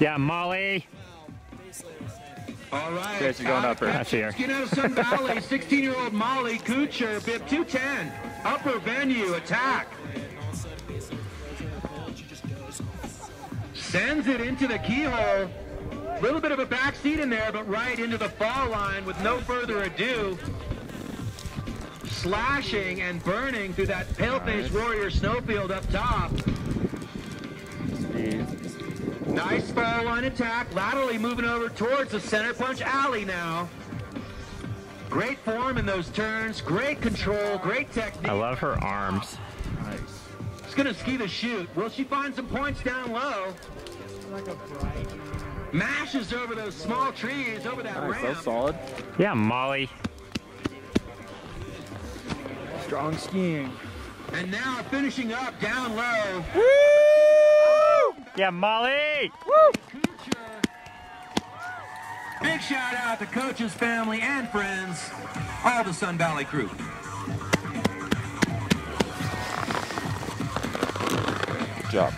Yeah, Molly. All right. guys are going out upper. of I see her. Skin out of Sun Valley, 16-year-old Molly Kucher, bib 210, upper venue, attack. Sends it into the keyhole. A Little bit of a back seat in there, but right into the fall line with no further ado. Slashing and burning through that pale-faced warrior snowfield up top. Speed. Nice fall line attack, laterally moving over towards the center punch alley now. Great form in those turns, great control, great technique. I love her arms. Nice. She's gonna ski the chute. Will she find some points down low? Mashes over those small trees, over that Nice. ramp. That's solid. Yeah, Molly. Strong skiing. And now finishing up down low. Yeah, Molly. Kucher. Big shout out to coaches, family, and friends, all the Sun Valley crew. Good job.